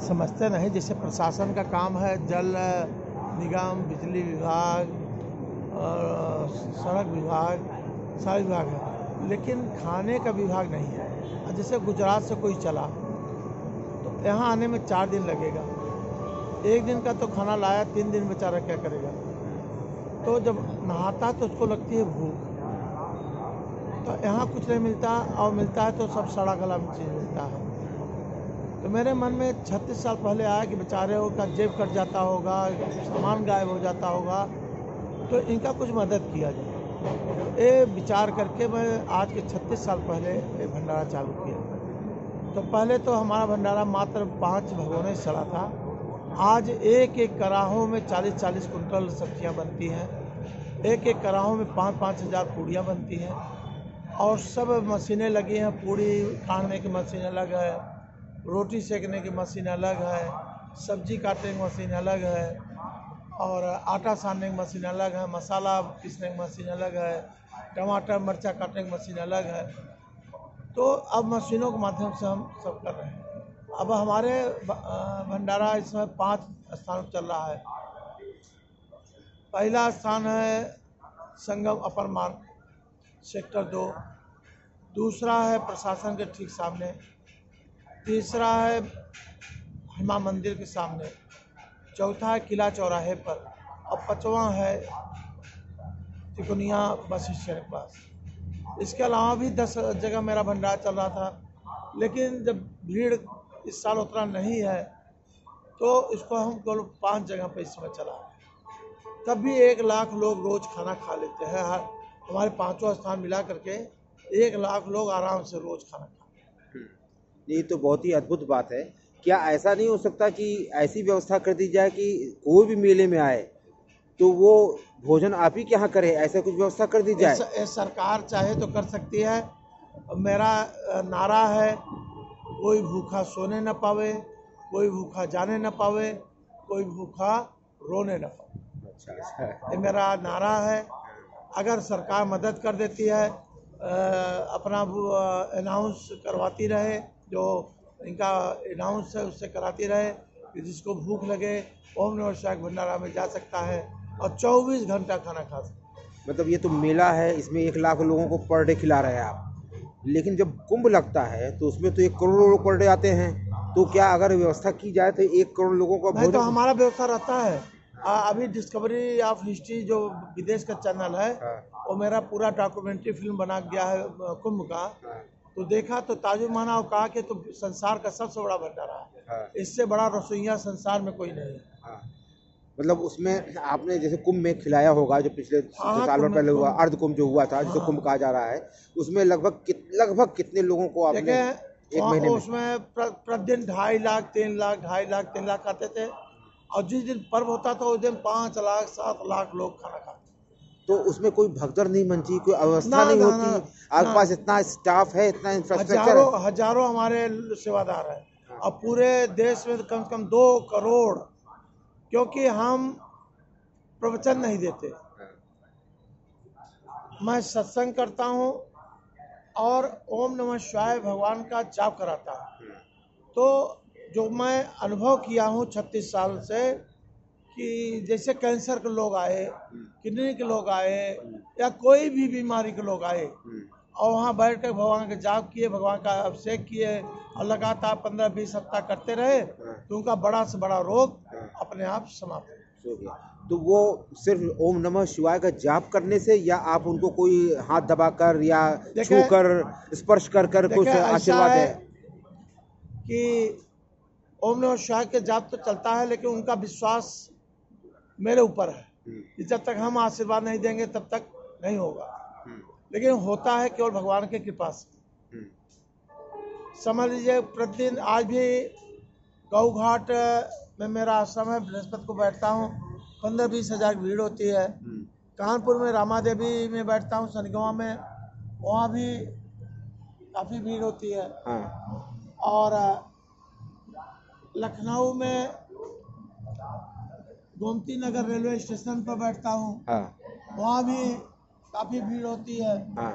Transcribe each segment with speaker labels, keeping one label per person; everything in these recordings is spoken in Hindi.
Speaker 1: समझते नहीं, जैसे प्रशासन का काम है, जल निगम, बिजली विभाग और सड़क विभाग, सारे विभाग है। लेकिन खाने का विभाग नहीं है। जैसे गुजरात से कोई चला तो यहाँ आने में चार दिन लगेगा। एक दिन का तो खाना लाया, तीन दिन बेचारा क्या करेगा? तो जब नहाता तो उसको लगती है भूख। तो यहाँ कुछ नहीं मिलता, और मिलता है तो सब सड़ा गला चीज़ मिलता है। तो मेरे मन में छत्तीस साल पहले आया कि बेचारे का जेब कट जाता होगा, सामान गायब हो जाता होगा तो इनका कुछ मदद किया जाए। ये विचार करके मैं आज के छत्तीस साल पहले ये भंडारा चालू किया। तो पहले तो हमारा भंडारा मात्र पाँच भगोने से चला था। आज एक एक कराहों में चालीस चालीस कुंटल सब्ज़ियाँ बनती हैं। एक एक कराहों में पाँच पाँच हज़ार पूड़ियाँ बनती हैं। और सब मशीनें लगी हैं, पूड़ी काटने की मशीन अलग है। रोटी सेकने की मशीन अलग है, सब्ज़ी काटने की मशीन अलग है, और आटा सानने की मशीन अलग है, मसाला पीसने की मशीन अलग है, टमाटर, मिर्चा काटने की मशीन अलग है। तो अब मशीनों के माध्यम से हम सब कर रहे हैं। अब हमारे भंडारा इस समय पाँच स्थान चल रहा है। पहला स्थान है संगम अपर मार्ग, सेक्टर दो। दूसरा है प्रशासन के ठीक सामने। तीसरा है हनुमान मंदिर के सामने। चौथा है किला चौराहे पर। और पाँचवा है तिकोनिया बस स्टैंड के पास। इसके अलावा भी दस जगह मेरा भंडारा चल रहा था। लेकिन जब भीड़ इस साल उतना नहीं है तो इसको हम केवल पाँच जगह पर इस समय चला तब भी एक लाख लोग रोज खाना खा लेते हैं। हर, हमारे पाँचों स्थान मिला करके एक लाख लोग आराम से रोज खाना खा
Speaker 2: ये तो बहुत ही अद्भुत बात है। क्या ऐसा नहीं हो सकता कि ऐसी व्यवस्था कर दी जाए कि कोई भी मेले में आए तो वो भोजन आप ही क्या करे ऐसा कुछ व्यवस्था कर दी जाए?
Speaker 1: स- ये सरकार चाहे तो कर सकती है। मेरा नारा है कोई भूखा सोने न पावे कोई भूखा जाने न पावे कोई भूखा रोने न पावे।
Speaker 2: अच्छा अच्छा।
Speaker 1: ये मेरा नारा है। अगर सरकार मदद कर देती है अपना अनाउंस करवाती रहे जो इनका अनाउंस है उससे कराती रहे कि जिसको भूख लगे ओम नमः शिवाय भंडारा में जा सकता है और 24 घंटा खाना खा सकता है।
Speaker 2: मतलब ये तो मेला है इसमें एक लाख लोगों को पर डे खिला रहे हैं आप। लेकिन जब कुंभ लगता है तो उसमें तो एक करोड़ लोग पर डे आते हैं। तो क्या अगर व्यवस्था की जाए तो एक करोड़ लोगों का
Speaker 1: नहीं तो हमारा व्यवस्था रहता है। आ, अभी डिस्कवरी ऑफ़ हिस्ट्री जो विदेश का चैनल है
Speaker 2: हाँ,
Speaker 1: वो मेरा पूरा डॉक्यूमेंट्री फ़िल्म बना गया है कुंभ का। तो देखा तो ताजुब माना और कहा कि तो संसार का सबसे बड़ा भंडारा है।
Speaker 2: हाँ,
Speaker 1: इससे बड़ा रसोईया संसार में कोई नहीं है।
Speaker 2: हाँ। मतलब उसमें आपने जैसे कुंभ में खिलाया होगा जो पिछले
Speaker 1: हाँ,
Speaker 2: सालों पहले हुआ अर्ध कुंभ जो हुआ था जिसे
Speaker 1: हाँ।
Speaker 2: कुंभ कहा जा रहा है उसमें लगभग कित, लगभग कितने लोगों को आपने एक महीने में?
Speaker 1: उसमें प्रतिदिन ढाई लाख तीन लाख ढाई लाख तीन लाख खाते थे। और जिस दिन पर्व होता था उस दिन पाँच लाख सात लाख लोग खाना खाते
Speaker 2: तो उसमें कोई भगदड़ नहीं बनती कोई अवस्था नहीं होती। आपके पास इतना स्टाफ है इतना इंफ्रास्ट्रक्चर
Speaker 1: हज़ारों हज़ारों हमारे सेवादार हैं। और पूरे देश में कम से कम दो करोड़ क्योंकि हम प्रवचन नहीं देते। मैं सत्संग करता हूँ और ओम नमः शिवाय भगवान का जाप कराता हूँ। तो जो मैं अनुभव किया हूँ छत्तीस साल से कि जैसे कैंसर के लोग आए किडनी के लोग आए या कोई भी बीमारी के लोग आए और वहाँ बैठ कर भगवान का जाप किए भगवान का अभिषेक किए और लगातार पंद्रह बीस सप्ताह करते रहे तो उनका बड़ा से बड़ा रोग अपने आप समाप्त हो
Speaker 2: गया। तो वो सिर्फ़ ओम नमः शिवाय का जाप करने से या आप उनको कोई हाथ दबाकर या छू कर स्पर्श कर कर कुछ आशीर्वाद
Speaker 1: है कि ओम नमः शिवाय के जाप तो चलता है लेकिन उनका विश्वास मेरे ऊपर है। कि जब तक हम आशीर्वाद नहीं देंगे तब तक नहीं होगा। लेकिन होता है केवल भगवान के कृपा से। समझ लीजिए प्रतिदिन आज भी गौ घाट में मेरा आश्रम है बृहस्पति को बैठता हूँ। पंद्रह बीस हज़ार की भीड़ होती है। कानपुर में रामा देवी में बैठता हूँ सनगवा में। वहाँ भी काफ़ी भीड़ होती है।
Speaker 2: हाँ।
Speaker 1: और लखनऊ में गोमती नगर रेलवे स्टेशन पर बैठता हूँ।
Speaker 2: हाँ।
Speaker 1: वहाँ भी काफ़ी भीड़ होती है।
Speaker 2: हाँ।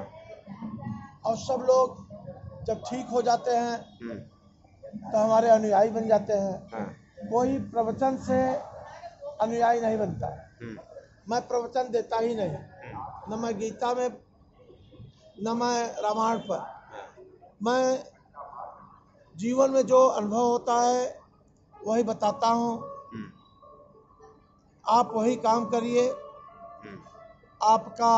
Speaker 1: और सब लोग जब ठीक हो जाते हैं
Speaker 2: हम्म,
Speaker 1: तो हमारे अनुयायी बन जाते हैं।
Speaker 2: हाँ।
Speaker 1: कोई प्रवचन से अनुयायी नहीं बनता।
Speaker 2: हम्म,
Speaker 1: मैं प्रवचन देता ही नहीं। न मैं गीता में न मैं रामायण पर। मैं जीवन में जो अनुभव होता है वही बताता हूँ।
Speaker 2: हम्म,
Speaker 1: आप वही काम करिए।
Speaker 2: हम्म।
Speaker 1: आपका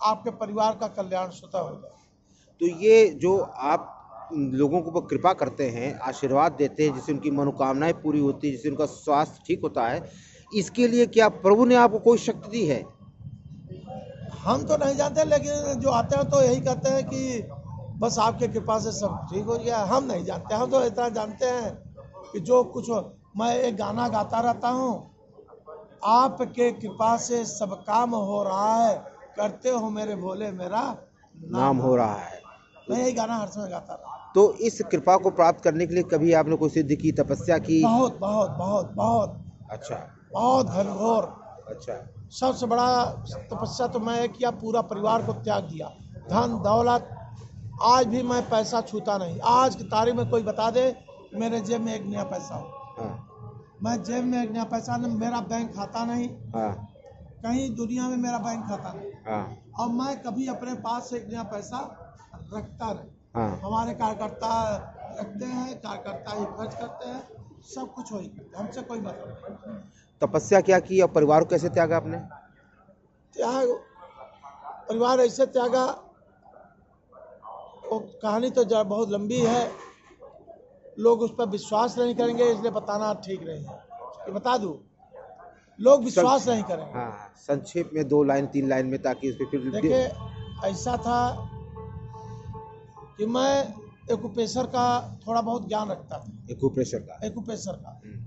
Speaker 1: आपके परिवार का कल्याण स्वतः हो जाए।
Speaker 2: तो ये जो आप लोगों को कृपा करते हैं आशीर्वाद देते हैं जिससे उनकी मनोकामनाएँ पूरी होती है जिससे उनका स्वास्थ्य ठीक होता है इसके लिए क्या प्रभु ने आपको कोई शक्ति दी है?
Speaker 1: हम तो नहीं जानते लेकिन जो आते हैं तो यही कहते हैं कि बस आपके कृपा से सब ठीक हो गया। हम नहीं जानते हम तो इतना जानते हैं कि जो कुछ मैं एक गाना गाता रहता हूँ आपके कृपा से सब काम हो रहा है। करते हो मेरे भोले मेरा
Speaker 2: नाम नाम हो रहा है।
Speaker 1: मैं यही गाना हर समय गाता रहा
Speaker 2: तो इस कृपा को प्राप्त करने के लिए कभी आपने कोई सिद्धि की तपस्या की?
Speaker 1: बहुत बहुत बहुत बहुत।
Speaker 2: अच्छा।
Speaker 1: बहुत घनघोर
Speaker 2: अच्छा।
Speaker 1: सबसे बड़ा तपस्या तो मैं किया पूरा परिवार को त्याग दिया। धन दौलत आज भी मैं पैसा छूता नहीं। आज की तारीख में कोई बता दे मेरे जेब में एक नया पैसा हो।
Speaker 2: हाँ।
Speaker 1: मैं जेब में एक नया पैसा नहीं मेरा बैंक खाता नहीं।
Speaker 2: हाँ।
Speaker 1: कहीं दुनिया में मेरा बैंक खाता नहीं।
Speaker 2: हाँ।
Speaker 1: और मैं कभी अपने पास एक नया पैसा रखता नहीं।
Speaker 2: हाँ।
Speaker 1: हमारे कार्यकर्ता रखते हैं कार्यकर्ता ही खर्च करते हैं सब कुछ वही करते हैं हमसे कोई मतलब नहीं।
Speaker 2: तपस्या क्या की और परिवार को कैसे त्यागा आपने?
Speaker 1: त्याग परिवार ऐसे त्यागा वो कहानी तो बहुत लंबी है। लोग उस पर विश्वास नहीं करेंगे इसलिए बताना ठीक नहीं है। ये बता दूँ? लोग विश्वास नहीं करेंगे।
Speaker 2: हाँ संक्षेप में दो लाइन तीन लाइन में ताकि इस पे फिर
Speaker 1: देखिए ऐसा था कि मैं एक्यूपेशर का थोड़ा बहुत ज्ञान रखता था।
Speaker 2: एक्यूप्रेशर का।
Speaker 1: एक्यूपेशर का।
Speaker 2: हम्म,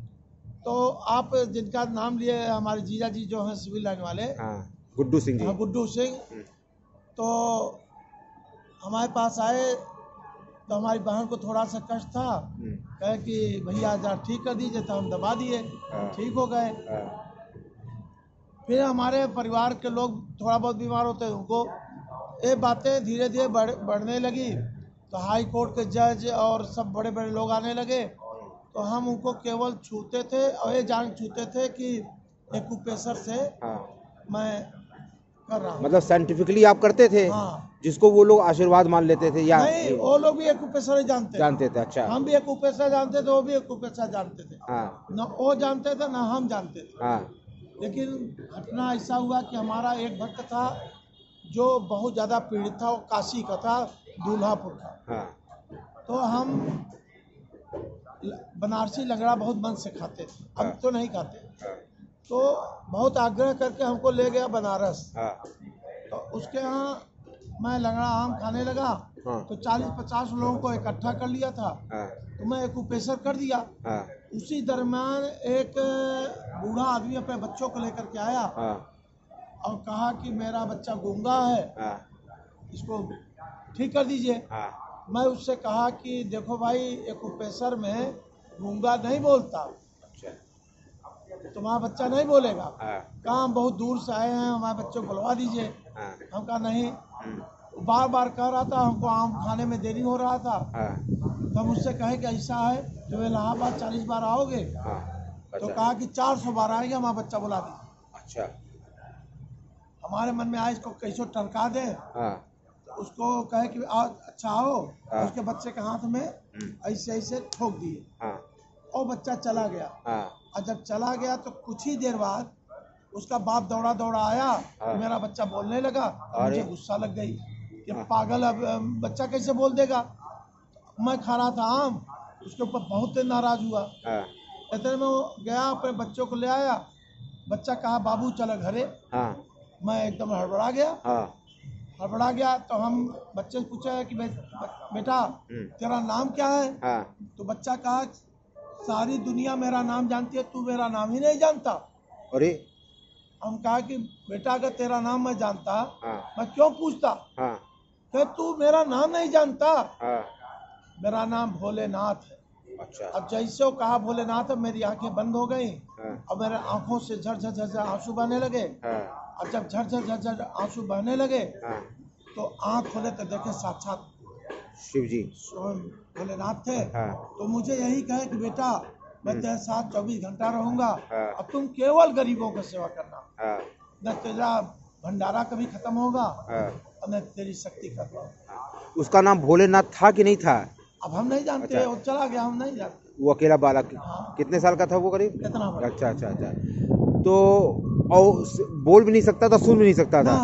Speaker 1: तो आप जिनका नाम लिए हमारे जीजा जी जो हैं सिविल लाइन वाले।
Speaker 2: हाँ गुड्डू सिंह जी।
Speaker 1: हाँ गुड्डू सिंह।
Speaker 2: हम्म,
Speaker 1: तो हमारे पास आए तो हमारी बहन को थोड़ा सा कष्ट था।
Speaker 2: हम्म,
Speaker 1: कहे कि भैया जरा ठीक कर दीजिए तो हम दबा दिए।
Speaker 2: हाँ।
Speaker 1: ठीक हो गए।
Speaker 2: हाँ,
Speaker 1: फिर हमारे परिवार के लोग थोड़ा बहुत बीमार होते हैं उनको ये बातें धीरे धीरे बढ़ बढ़ने लगी। तो हाई कोर्ट के जज और सब बड़े बड़े लोग आने लगे। तो हम उनको केवल छूते थे और ये जान छूते थे कि एक्यूपेशर से
Speaker 2: हाँ।
Speaker 1: मैं कर रहा हूँ।
Speaker 2: मतलब साइंटिफिकली आप करते थे?
Speaker 1: हाँ।
Speaker 2: जिसको वो लोग आशीर्वाद मान लेते थे या
Speaker 1: नहीं वो लोग भी एक्यूपेशर ही जानते।
Speaker 2: जानते थे अच्छा।
Speaker 1: हम भी एक्यूपेशर जानते थे वो भी एक्यूपेशर जानते थे।
Speaker 2: हाँ।
Speaker 1: न वो जानते थे न हम जानते थे।
Speaker 2: हाँ।
Speaker 1: लेकिन घटना ऐसा हुआ कि हमारा एक भक्त था जो बहुत ज़्यादा पीड़ित था वो काशी का था दूल्हापुर का।
Speaker 2: हाँ।
Speaker 1: तो हम बनारसी लंगड़ा बहुत मन से खाते थे। अब
Speaker 2: हाँ।
Speaker 1: तो नहीं खाते।
Speaker 2: हाँ।
Speaker 1: तो बहुत आग्रह करके हमको ले गया बनारस।
Speaker 2: हाँ।
Speaker 1: तो उसके यहाँ मैं लंगड़ा आम खाने लगा
Speaker 2: हाँ।
Speaker 1: तो चालीस पचास लोगों को इकट्ठा कर लिया था।
Speaker 2: हाँ।
Speaker 1: तो मैं एक उपेशर कर दिया।
Speaker 2: हाँ।
Speaker 1: उसी दरमियान एक बूढ़ा आदमी अपने बच्चों को लेकर के आया
Speaker 2: हाँ।
Speaker 1: और कहा कि मेरा बच्चा गूँगा है।
Speaker 2: हाँ।
Speaker 1: इसको ठीक कर दीजिए।
Speaker 2: हाँ।
Speaker 1: मैं उससे कहा कि देखो भाई एक प्रेशर में गूँगा नहीं बोलता।
Speaker 2: अच्छा।
Speaker 1: तुम्हारा बच्चा नहीं बोलेगा। काम बहुत दूर से आए हैं हमारे बच्चों को बुलवा दीजिए। हम कहा नहीं।
Speaker 2: हम्म,
Speaker 1: बार बार कह रहा था हमको आम खाने में देरी हो रहा था।
Speaker 2: हाँ।
Speaker 1: तो हम उससे कहे कि ऐसा है जब इलाहाबाद चालीस बार आओगे
Speaker 2: हाँ।
Speaker 1: तो
Speaker 2: अच्छा।
Speaker 1: कहा कि चार सौ बार आएँगे हमारा बच्चा बुला दीजिए
Speaker 2: अच्छा।
Speaker 1: हमारे मन में आए इसको कैसे टरका दे।
Speaker 2: हाँ।
Speaker 1: तो उसको कहे कि आ, अच्छा
Speaker 2: हाँ।
Speaker 1: उसके बच्चे के हाथ में
Speaker 2: हम्म,
Speaker 1: ऐसे ऐसे ठोक दिए।
Speaker 2: हाँ।
Speaker 1: और बच्चा चला गया।
Speaker 2: हाँ।
Speaker 1: और जब चला गया तो कुछ ही देर बाद उसका बाप दौड़ा दौड़ा आया
Speaker 2: हाँ।
Speaker 1: मेरा बच्चा बोलने लगा तो मुझे गुस्सा लग गई कि। पागल अब बच्चा कैसे बोल देगा? मैं खा रहा था आम उसके ऊपर बहुत तेज नाराज़ हुआ।
Speaker 2: हाँ।
Speaker 1: इतने में वो गया अपने बच्चों को ले आया। बच्चा कहा बाबू चलो घरे
Speaker 2: हाँ।
Speaker 1: मैं एकदम हड़बड़ा गया।
Speaker 2: हाँ।
Speaker 1: हड़बड़ा गया तो हम बच्चे से पूछा कि बेटा
Speaker 2: हम्म,
Speaker 1: तेरा नाम क्या हाँ। तो बच्चा कहा सारी दुनिया मेरा नाम जानती है तू मेरा नाम ही नहीं जानता।
Speaker 2: अरे।
Speaker 1: हम कहा कि बेटा अगर तेरा नाम मैं जानता
Speaker 2: हाँ।
Speaker 1: मैं क्यों पूछता?
Speaker 2: हाँ।
Speaker 1: तू मेरा नाम नहीं जानता।
Speaker 2: हाँ।
Speaker 1: मेरा नाम भोलेनाथ है।
Speaker 2: अच्छा।
Speaker 1: अब जैसे वो कहा भोलेनाथ है मेरी आँखें बंद हो गई।
Speaker 2: हाँ।
Speaker 1: और मेरे आँखों से झरझर झर झर झर आँसू बहने लगे।
Speaker 2: हाँ।
Speaker 1: और जब झरझर झर झर झर आँसू बहने लगे
Speaker 2: हाँ।
Speaker 1: तो आँख खोले तो देखे साक्षात
Speaker 2: शिव जी
Speaker 1: स्वयं भोलेनाथ थे।
Speaker 2: हाँ।
Speaker 1: तो मुझे यही कहे कि बेटा मैं तेरे साथ चौबीस घंटा रहूँगा।
Speaker 2: हाँ।
Speaker 1: अब तुम केवल गरीबों की सेवा करना।
Speaker 2: हाँ।
Speaker 1: न तेरा भंडारा कभी खत्म होगा
Speaker 2: हाँ।
Speaker 1: और न तेरी शक्ति खत्म होगा।
Speaker 2: उसका नाम भोलेनाथ था कि नहीं था?
Speaker 1: अब हम नहीं जानते
Speaker 2: अच्छा।
Speaker 1: वो चला गया हम नहीं जानते।
Speaker 2: वो अकेला बालक। कितने साल का था वो करीब?
Speaker 1: कितना
Speaker 2: अच्छा अच्छा अच्छा। तो और बोल भी नहीं सकता था सुन भी नहीं सकता था।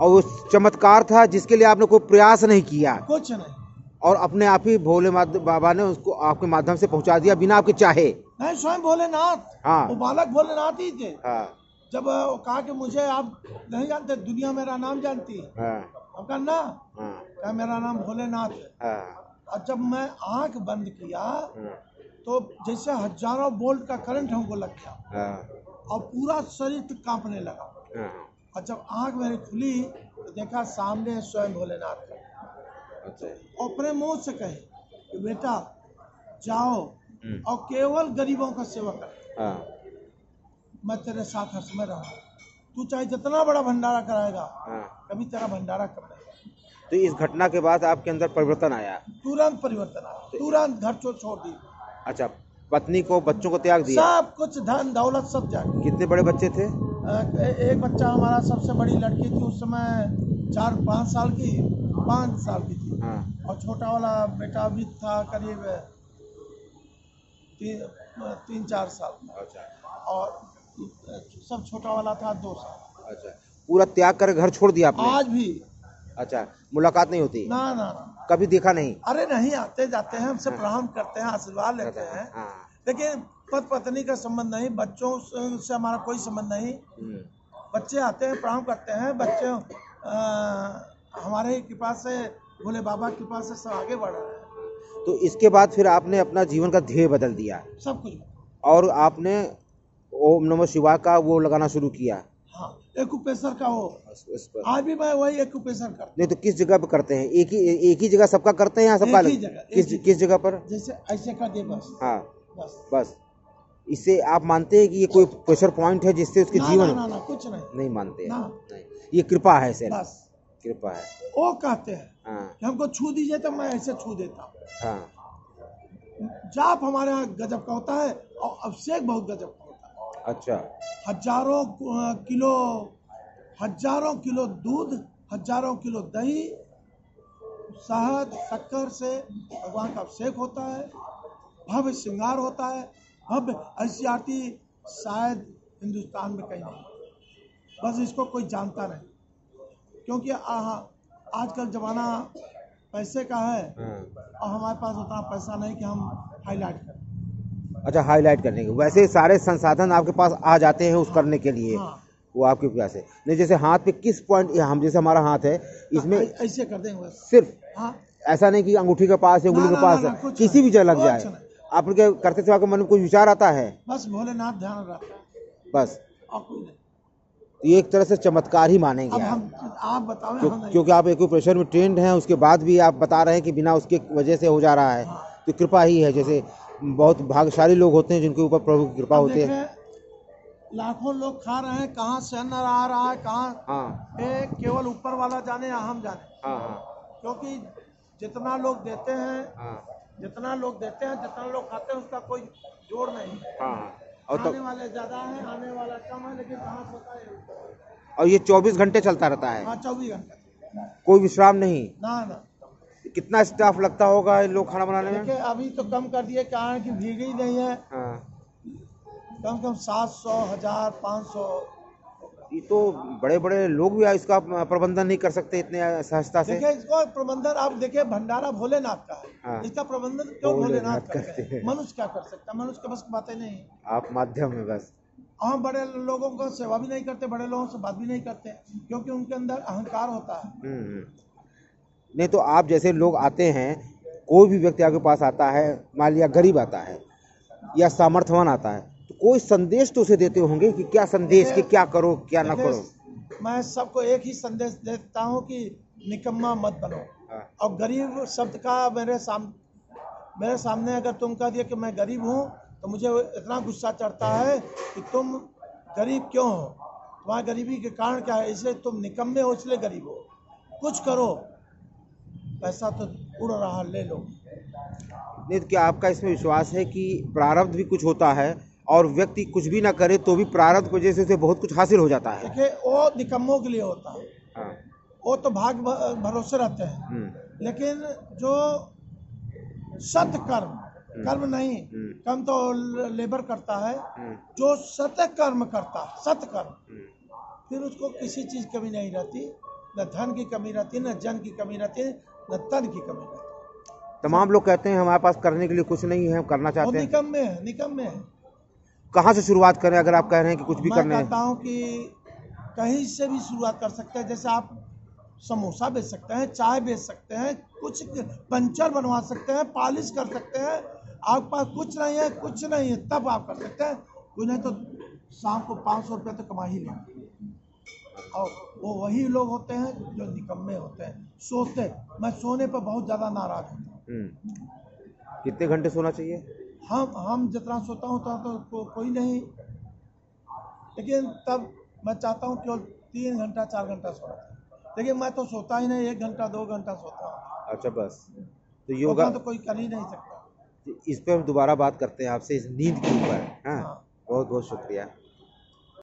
Speaker 2: और वो चमत्कार था जिसके लिए आपने कोई प्रयास नहीं किया।
Speaker 1: कुछ नहीं।
Speaker 2: और अपने आप ही भोले बाबा ने उसको आपके माध्यम से पहुँचा दिया बिना आपके चाहे।
Speaker 1: नहीं स्वयं भोलेनाथ।
Speaker 2: हाँ।
Speaker 1: वो बालक भोलेनाथ ही थे।
Speaker 2: हाँ।
Speaker 1: जब वो कहा कि मुझे आप नहीं जानते दुनिया मेरा नाम जानती है।
Speaker 2: हाँ।
Speaker 1: कहा ना।
Speaker 2: हाँ।
Speaker 1: मेरा नाम भोलेनाथ है।
Speaker 2: हाँ।
Speaker 1: और जब मैं आँख बंद किया
Speaker 2: हाँ,
Speaker 1: तो जैसे हज़ारों बोल्ट का करंट हमको लग गया।
Speaker 2: हाँ,
Speaker 1: और पूरा शरीर कांपने लगा।
Speaker 2: हाँ,
Speaker 1: और जब आँख मेरी खुली तो देखा सामने स्वयं भोलेनाथ खड़े।
Speaker 2: अच्छा
Speaker 1: और अपने मुँह से कहे कि बेटा जाओ
Speaker 2: हम्म,
Speaker 1: और केवल गरीबों का सेवा कर।
Speaker 2: हाँ,
Speaker 1: मैं तेरे साथ हर समय रहा तू चाहे जितना बड़ा भंडारा कराएगा
Speaker 2: हाँ।
Speaker 1: कभी तेरा भंडारा कम नहीं
Speaker 2: तो इस घटना के बाद आपके अंदर परिवर्तन आया?
Speaker 1: तुरंत परिवर्तन आया। तुरंत घर छोड़ छोड़ दी
Speaker 2: अच्छा पत्नी को बच्चों को त्याग दिया?
Speaker 1: सब कुछ धन दौलत सब जाए
Speaker 2: कितने बड़े बच्चे थे?
Speaker 1: एक बच्चा हमारा सबसे बड़ी लड़की थी उस समय चार पाँच साल की पाँच साल की
Speaker 2: हाँ।
Speaker 1: और छोटा वाला बेटा भी था करीब तीन तीन चार साल। का
Speaker 2: अच्छा।
Speaker 1: और सब छोटा वाला था दो साल।
Speaker 2: अच्छा। पूरा त्याग कर घर छोड़ दिया आपने?
Speaker 1: आज भी।
Speaker 2: अच्छा। मुलाकात नहीं होती?
Speaker 1: ना ना ना।
Speaker 2: कभी देखा नहीं?
Speaker 1: अरे नहीं आते जाते हैं हमसे प्रणाम करते हैं आशीर्वाद लेते हैं।
Speaker 2: हाँ।
Speaker 1: लेकिन पति पत्नी का संबंध नहीं बच्चों से हमारा कोई संबंध नहीं।
Speaker 2: हम्म,
Speaker 1: बच्चे आते हैं प्रणाम करते हैं बच्चे हमारे कृपा से भोले बाबा की कृपा से सब आगे बढ़ रहे हैं।
Speaker 2: तो इसके बाद फिर आपने अपना जीवन का ध्येय बदल दिया।
Speaker 1: सब कुछ
Speaker 2: और आपने ओम नमः शिवाय का वो लगाना शुरू किया।
Speaker 1: हाँ का वो। आज भी मैं वही एक्यूपेशर करता
Speaker 2: नहीं तो किस जगह पर करते हैं? एक ही एक ही जगह सबका करते हैं या सबका
Speaker 1: एक ही जगह,
Speaker 2: किस किस जगह पर?
Speaker 1: जैसे ऐसे कर दे बस।
Speaker 2: हाँ।
Speaker 1: बस।
Speaker 2: बस। इससे आप मानते हैं कि ये कोई प्रेशर पॉइंट है जिससे उसके
Speaker 1: ना,
Speaker 2: जीवन
Speaker 1: ना ना ना कुछ नहीं।
Speaker 2: नहीं मानते। हैं नहीं। ये कृपा है सर
Speaker 1: बस।
Speaker 2: कृपा है।
Speaker 1: वो कहते हैं
Speaker 2: हाँ।
Speaker 1: कि हमको छू दीजिए तो मैं ऐसे छू देता हूँ।
Speaker 2: हाँ।
Speaker 1: जाप हमारे यहाँ गजब का होता है और अभिषेक बहुत गजब का होता है।
Speaker 2: अच्छा।
Speaker 1: हज़ारों किलो हज़ारों किलो दूध हज़ारों किलो दही शहद शक्कर से भगवान का अभिषेक होता है भव्य श्रृंगार होता है भव्य ऐसी आरती शायद हिंदुस्तान में कहीं नहीं बस इसको कोई जानता नहीं। क्योंकि आजकल ज़माना पैसे का है
Speaker 2: हाँ।
Speaker 1: और हमारे पास उतना पैसा नहीं कि हम हाईलाइट करें।
Speaker 2: अच्छा हाईलाइट करने के वैसे सारे संसाधन आपके पास आ जाते हैं उस करने के लिए
Speaker 1: हाँ।
Speaker 2: वो आपके पास है। नहीं जैसे हाथ पे किस पॉइंट हम जैसे हमारा हाथ है इसमें
Speaker 1: ऐसे कर देंगे।
Speaker 2: सिर्फ़
Speaker 1: हाँ।
Speaker 2: ऐसा नहीं कि अंगूठी के पास है उंगली के पास
Speaker 1: ना,
Speaker 2: है
Speaker 1: ना,
Speaker 2: किसी भी जगह लग जाए। आपके करते समय आपके मन में कुछ विचार आता है?
Speaker 1: बस भोलेनाथ ध्यान रखता है
Speaker 2: बस।
Speaker 1: और
Speaker 2: तो ये एक तरह से चमत्कार ही मानेंगे
Speaker 1: हम आप बताओ
Speaker 2: क्यों- क्योंकि आप एक्यूप्रेशर में ट्रेंड हैं उसके बाद भी आप बता रहे हैं कि बिना उसके वजह से हो जा रहा है। तो कृपा ही है जैसे बहुत भाग्यशाली लोग होते हैं जिनके ऊपर प्रभु की कृपा होती है।
Speaker 1: लाखों लोग खा रहे हैं कहाँ से अन्न आ रहा है कहाँ
Speaker 2: हाँ।
Speaker 1: केवल ऊपर वाला जाने या हम जाने।
Speaker 2: हाँ हाँ।
Speaker 1: क्योंकि जितना लोग देते हैं
Speaker 2: हाँ।
Speaker 1: जितना लोग देते हैं जितना लोग खाते हैं उसका कोई जोड़ नहीं।
Speaker 2: हाँ। और
Speaker 1: आने
Speaker 2: तो
Speaker 1: वाले ज़्यादा है आने वाला कम है लेकिन कहाँ होता है
Speaker 2: और ये चौबीस घंटे चलता रहता है।
Speaker 1: हाँ चौबीस घंटे।
Speaker 2: कोई विश्राम नहीं।
Speaker 1: ना ना।
Speaker 2: कितना स्टाफ लगता होगा इन लोग खाना बनाने में?
Speaker 1: अभी तो कम कर दिए कारण कि भीड़ ही नहीं है।
Speaker 2: हाँ।
Speaker 1: कम से कम सात सौ हज़ार पाँच सौ
Speaker 2: ये तो बड़े बड़े लोग भी इसका प्रबंधन नहीं कर सकते इतने सहजता से।
Speaker 1: देखिए इसको प्रबंधन आप देखिए भंडारा भोलेनाथ का
Speaker 2: हाँ।
Speaker 1: है। इसका प्रबंधन क्यों
Speaker 2: भोलेनाथ करते
Speaker 1: करते
Speaker 2: हैं।
Speaker 1: हैं। मनुष्य क्या कर सकता है? मनुष्य के बस की बातें नहीं
Speaker 2: आप माध्यम है बस।
Speaker 1: हम बड़े लोगों को सेवा भी नहीं करते बड़े लोगों से बात भी नहीं करते क्योंकि उनके अंदर अहंकार होता है।
Speaker 2: हम्म, हम्म। नहीं तो आप जैसे लोग आते हैं कोई भी व्यक्ति आपके पास आता है मान लिया गरीब आता है या सामर्थ्यवान आता है कोई संदेश तो उसे देते होंगे कि क्या संदेश कि क्या करो क्या ना करो।
Speaker 1: मैं सबको एक ही संदेश देता हूँ कि निकम्मा मत बनो।
Speaker 2: हाँ,
Speaker 1: और गरीब शब्द का मेरे साम मेरे सामने अगर तुम कह दिया कि मैं गरीब हूँ तो मुझे इतना गुस्सा चढ़ता है कि तुम गरीब क्यों हो? तुम्हारी गरीबी के कारण क्या है? इसलिए तुम निकम्मे हो इसलिए गरीब हो। कुछ करो पैसा तो उड़ रहा ले लो।
Speaker 2: नहीं तो क्या आपका इसमें विश्वास है कि प्रारब्ध भी कुछ होता है? और व्यक्ति कुछ भी ना करे तो भी प्रारब्ध की वजह से उसे बहुत कुछ हासिल हो जाता है।
Speaker 1: देखिए वो निकम्मों के लिए होता है।
Speaker 2: हाँ।
Speaker 1: वो तो भाग भरोसे रहते हैं।
Speaker 2: हम्म,
Speaker 1: लेकिन जो सत कर्म कर्म नहीं
Speaker 2: हम्म।
Speaker 1: कर्म तो लेबर करता है।
Speaker 2: हम्म,
Speaker 1: जो सत कर्म करता है सत कर्म
Speaker 2: हम्म।
Speaker 1: फिर उसको किसी चीज़ की कमी नहीं रहती। न धन की कमी रहती न जन की कमी रहती न तन की कमी रहती।
Speaker 2: तमाम लोग कहते हैं हमारे पास करने के लिए कुछ नहीं है हम करना चाहते हैं।
Speaker 1: निकम में है निकम में है।
Speaker 2: कहाँ से शुरुआत करें अगर आप कह रहे हैं कि कुछ भी
Speaker 1: मैं
Speaker 2: करने
Speaker 1: कहता हूँ कि कहीं से भी शुरुआत कर सकते हैं। जैसे आप समोसा बेच सकते हैं चाय बेच सकते हैं कुछ पंचर बनवा सकते हैं पॉलिश कर सकते हैं। आपके पास कुछ नहीं है कुछ नहीं है तब आप कर सकते हैं। कुछ नहीं तो शाम को पाँच सौ रुपये तो कमा ही लेंगे और वो वही लोग होते हैं जो निकम्मे होते हैं। सोते मैं सोने पर बहुत ज़्यादा नाराज़ होता हूँ।
Speaker 2: हम्म। कितने घंटे सोना चाहिए?
Speaker 1: हम हम जितना सोता हूँ उतना तो को, कोई नहीं। लेकिन तब मैं चाहता हूँ केवल तीन घंटा चार घंटा सोना। लेकिन मैं तो सोता ही नहीं एक घंटा दो घंटा सोता हूँ।
Speaker 2: अच्छा बस। तो योगा
Speaker 1: तो कोई कर ही नहीं सकता।
Speaker 2: इस पर हम दोबारा बात करते हैं आपसे इस नींद के ऊपर। हाँ
Speaker 1: हाँ।
Speaker 2: बहुत बहुत शुक्रिया।